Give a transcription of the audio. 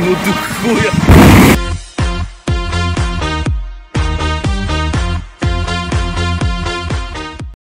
の毒親